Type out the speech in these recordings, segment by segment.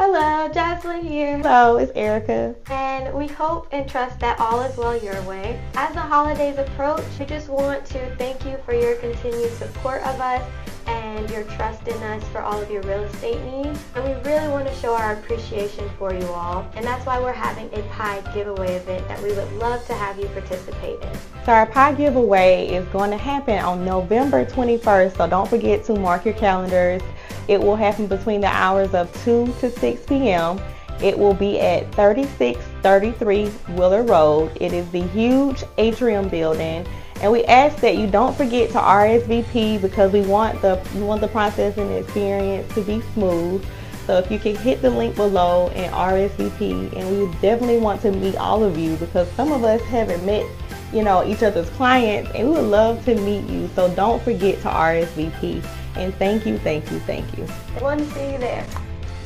Hello, Jocelyn here. Hello, it's Erica. And we hope and trust that all is well your way. As the holidays approach, we just want to thank you for your continued support of us and your trust in us for all of your real estate needs. And we really want to show our appreciation for you all. And that's why we're having a pie giveaway event that we would love to have you participate in. So our pie giveaway is going to happen on November 21st. So don't forget to mark your calendars. It will happen between the hours of 2 to 6 p.m. It will be at 3633 Wheeler Road. It is the huge atrium building. And we ask that you don't forget to RSVP because we want the we want the process and the experience to be smooth. So if you can hit the link below and RSVP, and we definitely want to meet all of you because some of us haven't met, you know, each other's clients, and we would love to meet you. So don't forget to RSVP. And thank you, thank you, thank you. I want to see you there.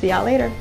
See y'all later.